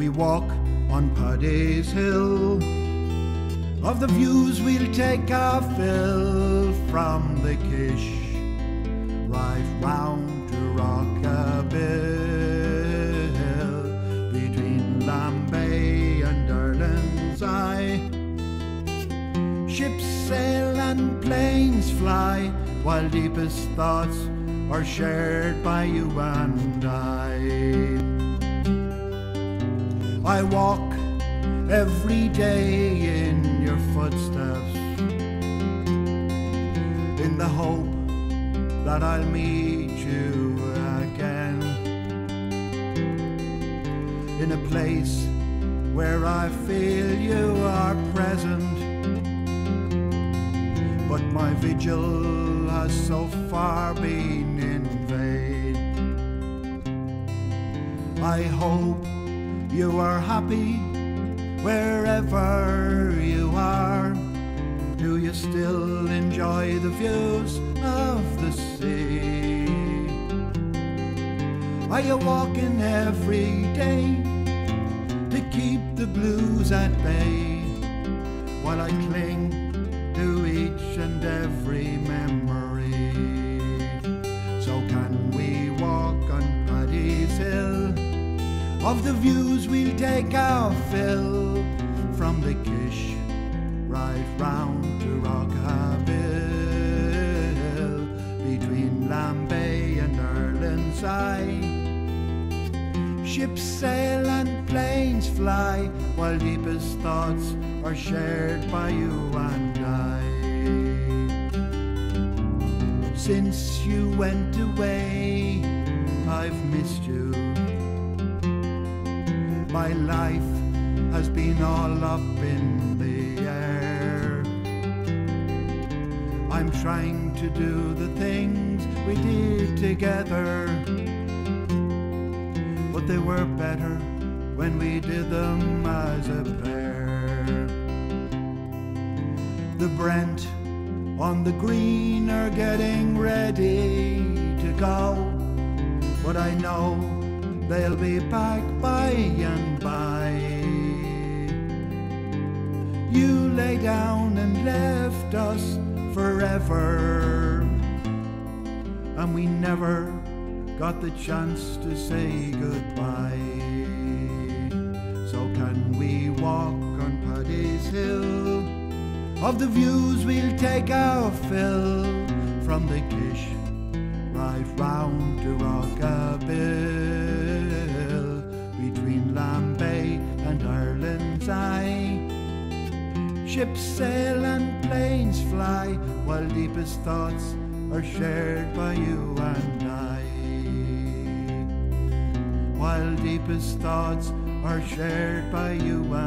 we walk on Paddy's Hill. Of the views we'll take our fill from the Kish, right round to Rockabill, between Lambay and Ireland's Eye. Ships sail and planes fly, while deepest thoughts are shared by you and I. I walk every day in your footsteps in the hope that I'll meet you again in a place where I feel you are present. But my vigil has so far been in vain. I hope you are happy wherever you are. Do you still enjoy the views of the sea? Are you walking every day to keep the blues at bay while I cling to each and every memory? Of the views we'll take our fill from the Kish right round to Rockabill between Lambay and Ireland's Eye. Ships sail and planes fly while deepest thoughts are shared by you and I. Since you went away, I've missed you. My life has been all up in the air. I'm trying to do the things we did together, but they were better when we did them as a pair. The Brent on the green are getting ready to go, but I know they'll be back by and by. You lay down and left us forever, and we never got the chance to say goodbye. So can we walk on Paddy's Hill? Of the views we'll take our fill from the Kish right round to Rockabill Ships sail and planes fly while deepest thoughts are shared by you and I. While deepest thoughts are shared by you and I.